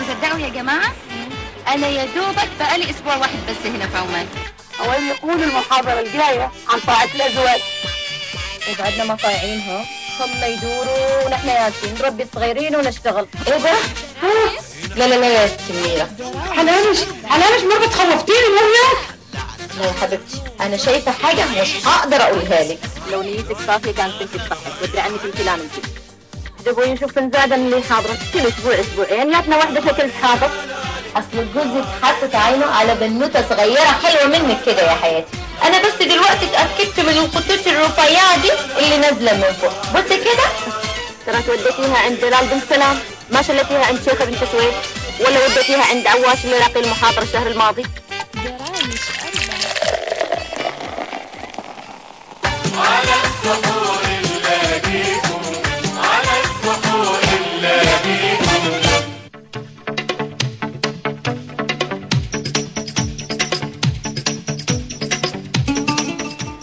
تصدقوا يا جماعة؟ أنا يا دوبك بقالي أسبوع واحد بس هنا في عمان. وين يكون المحاضرة الجاية عن طاعة الأزواج. وبعدنا ما طايعينها هم يدوروا ونحن ياسين نربي الصغيرين ونشتغل. إيه ده؟ لا لا لا يا سميرة حنانش حنانش مرة خوفتيني مو وياك لا يا حبيبتي أنا شايفة حاجة مش هقدر أقولها لك. لو نيتك صافية كانت تمشي تصحك بدري عنك أنت لا نمشي. تبغي نشوف زادة من اللي حاضرة كل أسبوع أسبوعين ياتنا واحدة شكل حاضر. أصل جوزك حاطط عينه على بنوتة صغيرة حلوة منك كده يا حياتي. أنا بس دلوقتي اتأكدت من الخطوط الرفيعة دي اللي نازلة من فوق. بصي كده. ترى وديتيها عند جلال بن سلام؟ ما شلتيها عند شيخة بنت سويد ولا وديتيها عند عواش اللي لاقي المحاضرة الشهر الماضي؟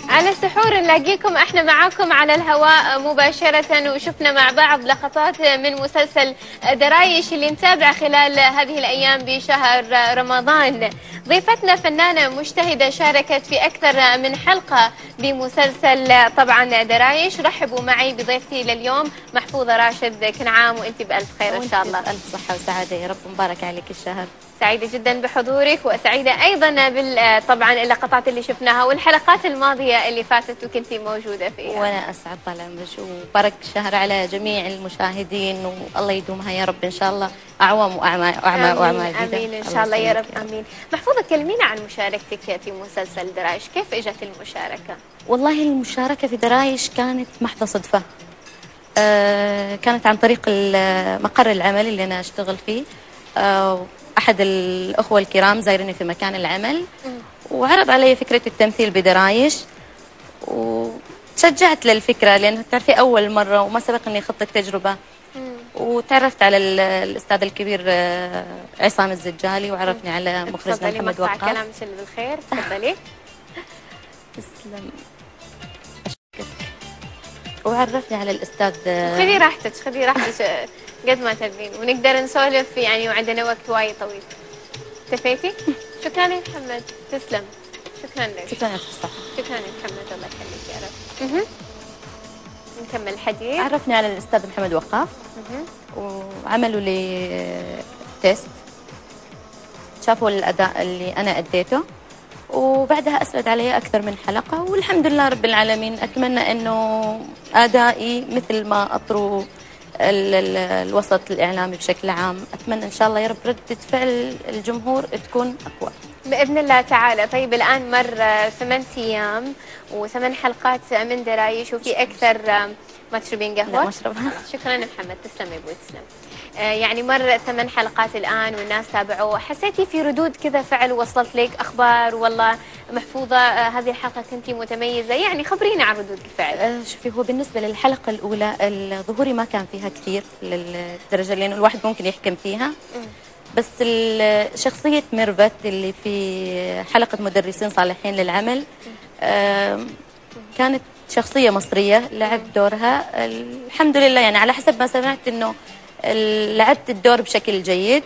على السحور نلاقيكم إحنا معاكم على الهواء مباشرة وشفنا مع بعض لقطات من مسلسل درايش اللي نتابعه خلال هذه الأيام بشهر رمضان. ضيفتنا فنانة مجتهدة شاركت في أكثر من حلقة بمسلسل طبعا درايش. رحبوا معي بضيفتي لليوم محفوظة راشد كل عام وانت بألف خير إن شاء الله. ألف صحة وسعادة. يا رب مبارك عليك الشهر. سعيدة جدا بحضورك وسعيدة أيضا بال طبعا اللقطات اللي شفناها والحلقات الماضية اللي فاتت وكنتي موجودة فيها. وأنا أسعد طال عمرك وبارك الشهر على جميع المشاهدين والله يدومها يا رب إن شاء الله. أعوام واعمال وأعمال واعمال آمين, إن شاء الله يا رب آمين. محفوظة كلمينا عن مشاركتك في مسلسل درايش. كيف إجت المشاركة؟ والله المشاركة في درايش كانت محض صدفة. آه كانت عن طريق مقر العمل اللي أنا أشتغل فيه. آه أحد الأخوة الكرام زايرني في مكان العمل وعرض علي فكرة التمثيل بدرايش وتشجعت للفكرة لأنه تعرفي أول مرة وما سبق أني خضت التجربة وتعرفت على ال- الأستاذ الكبير آه، عصام الزجالي وعرفني على مخرجنا تفضلي محمد مقطع وقاص كلامك اللي بالخير. تفضلي. تسلم. وعرفني على الأستاذ خذي راحتك خذي راحتك. آه، قد ما تبين. ونقدر نسولف يعني وعندنا وقت وايد طويل. اكتفيتي؟ شكرا يا محمد. تسلم. شكرا لك. شكرا يا الصحة شكرا يا محمد. الله يخليك يا رب. نكمل الحديث. عرفني على الأستاذ محمد وقاف. وعملوا لي تيست. شافوا الأداء اللي أنا أديته. وبعدها أسرد علي أكثر من حلقة. والحمد لله رب العالمين. أتمنى أنه أدائي مثل ما ال- الوسط الإعلامي بشكل عام. أتمنى إن شاء الله يا رب ردة فعل الجمهور تكون أقوى. بإذن الله تعالى. طيب الآن مر ثمان أيام وثمان حلقات من درايش وفي أكثر آه، ما تشربين لا قهوة؟ ما أشربها شكرا محمد. تسلم يا أبوي تسلم. آه، يعني مر ثمان حلقات الآن والناس تابعوه. حسيتي في ردود كذا فعل وصلت لك أخبار والله محفوظة آه، هذه الحلقة كنتي متميزة. يعني خبرينا عن ردود الفعل. آه، شوفي هو بالنسبة للحلقة الأولى الظهوري ما كان فيها كثير للدرجة إنه الواحد ممكن يحكم فيها. بس شخصية ميرفت اللي في حلقة مدرسين صالحين للعمل كانت شخصية مصرية لعبت دورها. الحمد لله يعني على حسب ما سمعت إنه ال- لعبت الدور بشكل جيد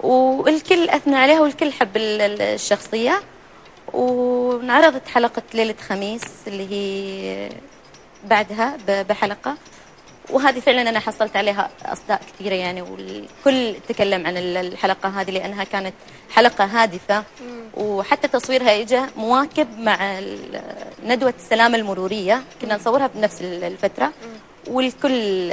والكل أثنى عليها والكل حب ال- ال- الشخصية. وانعرضت حلقة ليلة خميس اللي هي بعدها بحلقة. وهذه فعلا أنا حصلت عليها أصداء كثيرة يعني والكل تكلم عن ال- الحلقة هذه لأنها كانت حلقة هادفة. وحتى تصويرها إجا مواكب مع ندوة السلام المرورية. كنا نصورها بنفس ال- الفترة. والكل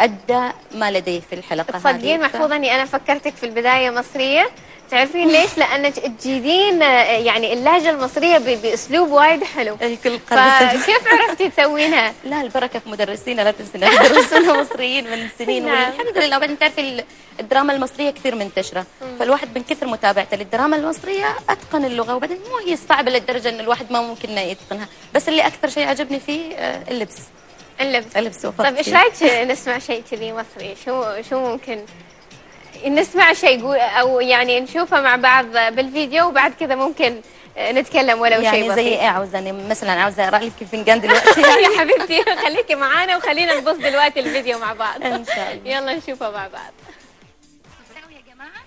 أدى ما لديه في الحلقة هذه. تصدقين محفوظة إني أنا فكرتك في البداية مصرية؟ تعرفين ليش؟ لانك تجيدين يعني اللهجة المصرية ب- بأسلوب وايد حلو. الكل فكيف عرفتي تسوينها؟ لا البركة في مدرسينا لا تنسينا. درسونا مصريين من سنين نعم. والحمد لله. وبعدين تعرفي ال- الدراما المصرية كثير منتشرة. فالواحد من كثر متابعته للدراما المصرية أتقن اللغة. وبعدين مو هي صعبة للدرجة إن الواحد ما ممكن إنه يتقنها. بس اللي أكثر شيء عجبني فيه آه، اللبس. اللبس. اللبس طيب إيش. رأيك نسمع شيء كذي مصري؟ شو شو ممكن نسمع شيء قو- أو يعني نشوفه مع بعض بالفيديو وبعد كذا ممكن نتكلم ولو شيء يعني زي بسيط. إيه عاوزاني مثلا عاوزة أقرأ لك الفنجان دلوقتي يعني يا حبيبتي خليكي معانا وخلينا نبص دلوقتي الفيديو مع بعض. إن شاء الله. يلا نشوفه مع بعض. يا جماعة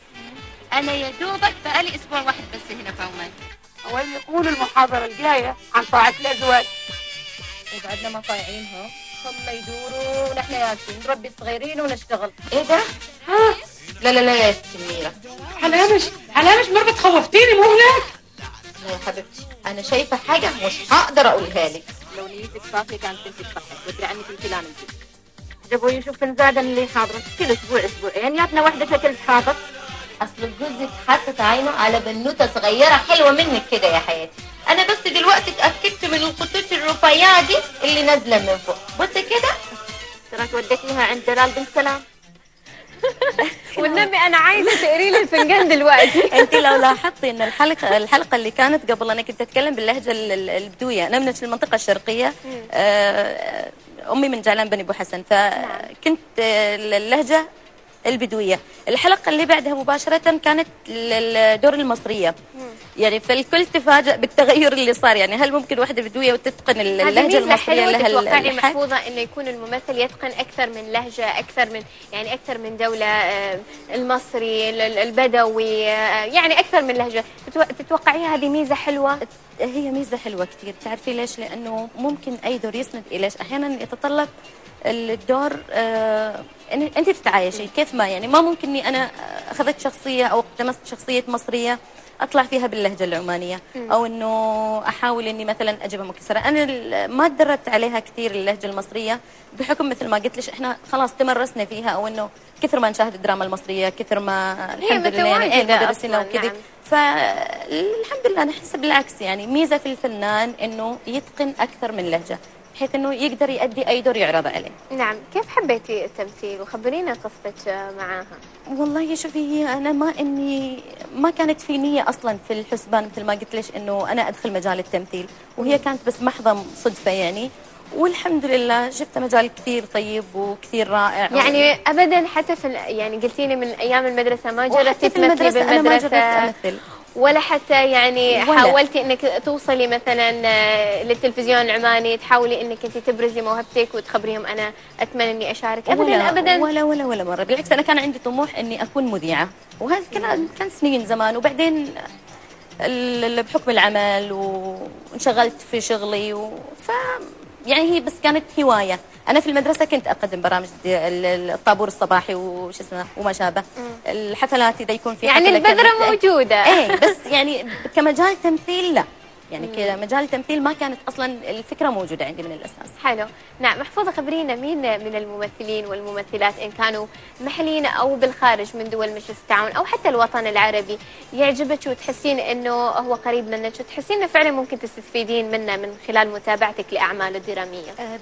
أنا يا دوبك بقالي أسبوع واحد بس هنا في عمان. أول يقول المحاضرة الجاية عن طاعة الأزواج. وبعدنا ما طايعين ها هم يدوروا ونحن ياسين نربي صغيرين ونشتغل. إيه ده؟ لا لا لا يا ست منيرة حلامش حلامش مرة خوفتيني مو هناك؟ لا يا حبيبتي أنا شايفة حاجة مش هقدر أقولها لك. لو نيتك صافية كانت تمسك صحك ودري عنك الكلام أنت. جابوا يشوف فنزادا اللي حاضرة كل أسبوع أسبوعين ياتنا واحدة شكل حاضر. أصل جوزك حاطط عينه على بنوتة صغيرة حلوة منك كده يا حياتي. أنا بس دلوقتي اتأكدت من الخطوط الرفيعة دي اللي نازلة من فوق. بص كده. تراك وديتيها عند جلال بن سلام. والنبي أنا عايزة تقري لي الفنجان دلوقتي. انت لو لاحظتي إن الحلقة الحلقة اللي كانت قبل أنا كنت اتكلم باللهجة ال- ال- البدوية أنا من المنطقة الشرقية آه، أمي من جعلان بني أبو حسن فكنت آه، اللهجة البدوية. الحلقة اللي بعدها مباشرة كانت ال- الدور المصرية. يعني فالكل تفاجأ بالتغير اللي صار. يعني هل ممكن واحدة بدوية وتتقن ال- هذه اللهجة ميزة المصرية حلوة لها تتوقعي؟ محفوظة إنه يكون الممثل يتقن أكثر من لهجة أكثر من يعني أكثر من دولة آه، المصري ال- ال- البدوي آه، يعني أكثر من لهجة. تتو- تتوقعيها هذه ميزة حلوة؟ هي ميزة حلوة كثير. تعرفي ليش؟ لأنه ممكن أي دور يسند إليش أحيانا يتطلب الدور آه أنت تتعايشي كيف ما يعني. ما ممكن إني أنا أخذت شخصية أو اقتمست شخصية مصرية أطلع فيها باللهجة العمانية. أو إنه أحاول إني مثلا أجيبها مكسرة. أنا ال- ما تدربت عليها كثير اللهجة المصرية بحكم مثل ما قلت ليش إحنا خلاص تمرسنا فيها أو إنه كثر ما نشاهد الدراما المصرية كثر ما الحمد لله يعني متواجدة مدرسين وكذا نعم. فالحمد لله أنا أحس بالعكس يعني ميزة في الفنان إنه يتقن أكثر من لهجة. بحيث إنه يقدر يؤدي أي دور يعرض عليه. نعم كيف حبيتي التمثيل؟ وخبرينا قصتك معاها. والله شوفي هي أنا ما إني ما كانت في نية أصلا في الحسبان مثل ما قلت ليش إنه أنا أدخل مجال التمثيل وهي كانت بس محضه صدفة يعني. والحمد لله شفت مجال كثير طيب وكثير رائع. يعني ابدا حتى في يعني قلتيني من أيام المدرسة ما جربتي تمثلي المدرسة أنا ما جربت أمثل. ولا حتى يعني ولا. حاولتي إنك توصلي مثلا آه، للتلفزيون العماني تحاولي إنك أنت تبرزي موهبتك وتخبريهم. أنا أتمنى إني أشارك. ابدا ولا ابدا. ولا ولا ولا مرة. بالعكس أنا كان عندي طموح إني أكون مذيعة. وهذا كان كان سنين زمان. وبعدين بحكم العمل وانشغلت في شغلي و... ف يعني هي بس كانت هواية. أنا في المدرسة كنت أقدم برامج الطابور الصباحي وش اسمه وما شابه. الحفلات إذا يكون في يعني كانت- موجودة. إيه بس يعني كمجال تمثيل لا. يعني كذا. مجال تمثيل ما كانت أصلا الفكرة موجودة عندي من الاساس حلو. نعم محفوظة خبرينا مين من الممثلين والممثلات إن كانوا محليين أو بالخارج من دول مجلس التعاون أو حتى الوطن العربي يعجبك وتحسين أنه هو قريب منك وتحسين أنه فعلا ممكن تستفيدين منه من خلال متابعتك لأعماله الدرامية؟ آه،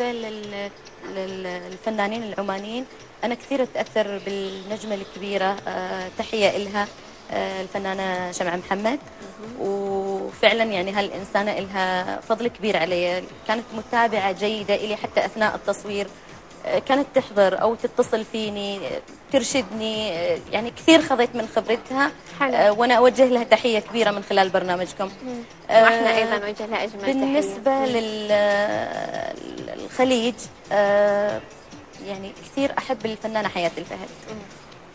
لل- لل- للفنانين العمانيين أنا كثير أتأثر بالنجمة الكبيرة. آه، تحية إلها آه، الفنانة شمعة محمد. وفعلا يعني هالإنسانة إلها فضل كبير علي كانت متابعة جيدة إلي حتى أثناء التصوير. آه، كانت تحضر أو تتصل فيني آه، ترشدني. آه، يعني كثير خذيت من خبرتها حلو. آه، وأنا أوجه لها تحية كبيرة من خلال برنامجكم. وإحنا آه، أيضا وجه لها أجمل تحية. بالنسبة للخليج يعني كثير أحب الفنانة حياة الفهد.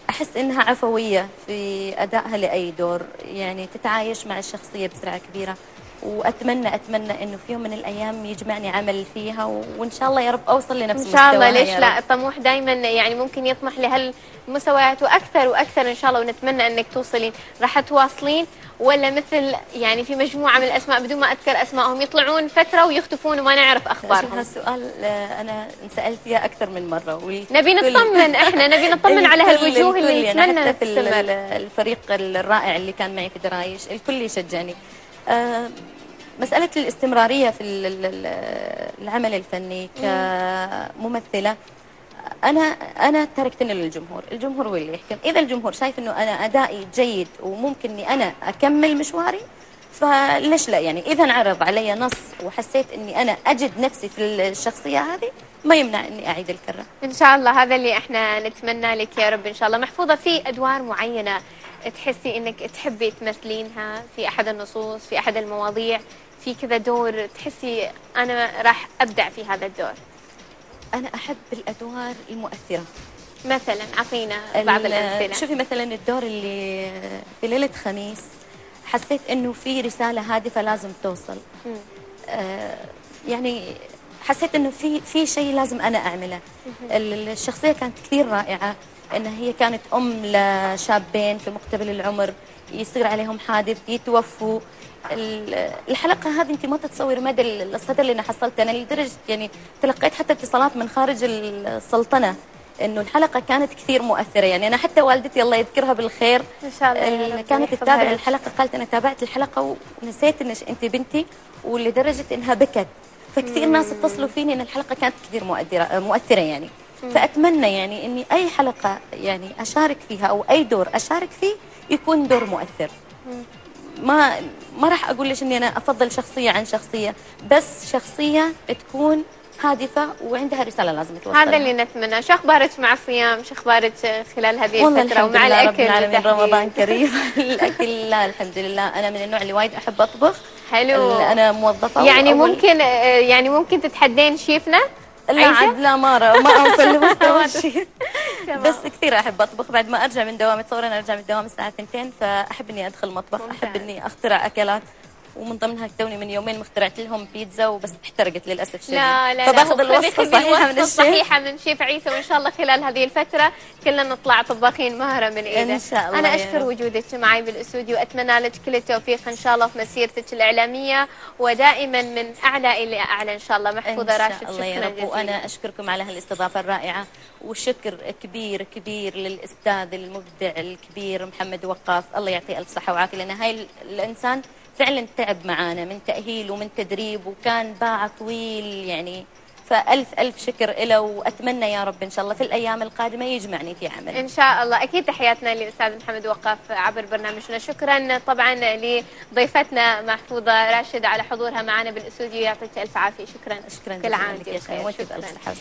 أحس إنها عفوية في أدائها لأي دور يعني تتعايش مع الشخصية بسرعة كبيرة. وأتمنى أتمنى إنه في يوم من الأيام يجمعني عمل فيها و- وإن شاء الله يا رب أوصل لنفس إن شاء الله ليش لا. الطموح دائما يعني ممكن يطمح لهالمستويات وأكثر وأكثر إن شاء الله ونتمنى أنك توصلين. راح تواصلين؟ ولا مثل يعني في مجموعة من الأسماء بدون ما أذكر أسمائهم يطلعون فترة ويختفون وما نعرف شوف أخبارهم هالسؤال آه، أنا انسألت إياه أكثر من والكل- نبي نطمن إحنا نبي نطمن على هالوجوه اللي يعني يتمنى الفريق الرائع اللي كان معي في درايش الكل يشجعني. مسألة الاستمرارية في ال- ال- ال- العمل الفني كممثلة أنا أنا تركتني للجمهور، الجمهور هو اللي يحكم، إذا الجمهور شايف إنه أنا أدائي جيد وممكن إني أنا أكمل مشواري فليش لا؟ يعني إذا انعرض علي نص وحسيت إني أنا أجد نفسي في الشخصية هذه ما يمنع إني أعيد الكرة. إن شاء الله هذا اللي إحنا نتمنى لك يا رب إن شاء الله. محفوظة في أدوار معينة تحسي إنك تحبي تمثلينها في أحد النصوص في أحد المواضيع في كذا دور تحسي أنا راح ابدع في هذا الدور. أنا أحب الأدوار المؤثرة. مثلا أعطينا بعض ال- الأمثلة. شوفي مثلا الدور اللي في ليلة خميس حسيت إنه في رسالة هادفة لازم توصل. آه، يعني حسيت إنه في في شيء لازم أنا أعمله. ال- الشخصية كانت كثير رائعة. انها هي كانت أم لشابين في مقتبل العمر يصير عليهم حادث يتوفوا. ال- الحلقة هذه أنت ما تتصور مدى ال- الصدى اللي أنا حصلته. أنا لدرجة يعني تلقيت حتى اتصالات من خارج السلطنة إنه الحلقة كانت كثير مؤثرة. يعني أنا حتى والدتي الله يذكرها بالخير. إن شاء الله رب كانت تتابع لك. الحلقة قالت أنا تابعت الحلقة ونسيت إنك أنت بنتي ولدرجة إنها بكت. فكثير ناس اتصلوا فيني إن الحلقة كانت كثير مؤثرة مؤثرة يعني. فأتمنى يعني إني أي حلقة يعني أشارك فيها أو أي دور أشارك فيه يكون دور مؤثر. ما ما راح أقول ليش إني أنا أفضل شخصية عن شخصية بس شخصية تكون هادفة وعندها رسالة لازم توصلها. هذا اللي نتمناه شو أخبارك مع الصيام شو أخبارك خلال هذه الحمد ومع لله رب العالمين؟ رمضان كريم. الأكل لا الحمد لله. أنا من النوع اللي وايد أحب أطبخ. حلو. أنا موظفة يعني ممكن آه، يعني ممكن تتحدين شيفنا؟ لا؟ عاد لا ما رأ- ما أوصل لمستوى تمام. بس كثير أحب أطبخ بعد ما أرجع من دوام تصور أنا أرجع من الدوام الساعة 2 فأحب إني أدخل مطبخ ممتاز. احب إني أخترع أكلات ومن ضمنها توني من يومين مخترعت لهم بيتزا وبس احترقت للأسف الشديد لا لا فباخذ لا الوصفة الصحيحه من الشيف الصحيحة من شيف عيسى وإن شاء الله خلال هذه الفترة كلنا نطلع طباخين مهرة من إيده. إن شاء الله أشكر رب. وجودك معي بالاستوديو أتمنى لك كل التوفيق إن شاء الله في مسيرتك الإعلامية ودائما من أعلى إلى أعلى إن شاء الله. شاء راشد الله يا شكرا رب. جزيلا. وأنا أشكركم على هالاستضافة الرائعة وشكر كبير كبير للأستاذ المبدع الكبير محمد وقاف. الله يعطيه ألف صحة وعافية لأن هاي ال- الإنسان فعلا تعب معانا من تأهيل ومن تدريب وكان باع طويل يعني. فألف ألف شكر له وأتمنى يا رب إن شاء الله في الأيام القادمة يجمعني في عمل إن شاء الله. أكيد تحياتنا للأستاذ محمد وقاف عبر برنامجنا. شكرا طبعا لضيفتنا محفوظة راشد على حضورها معنا بالأستوديو. يعطيك ألف عافية. شكرا. شكرا كل عام وأنت بخير.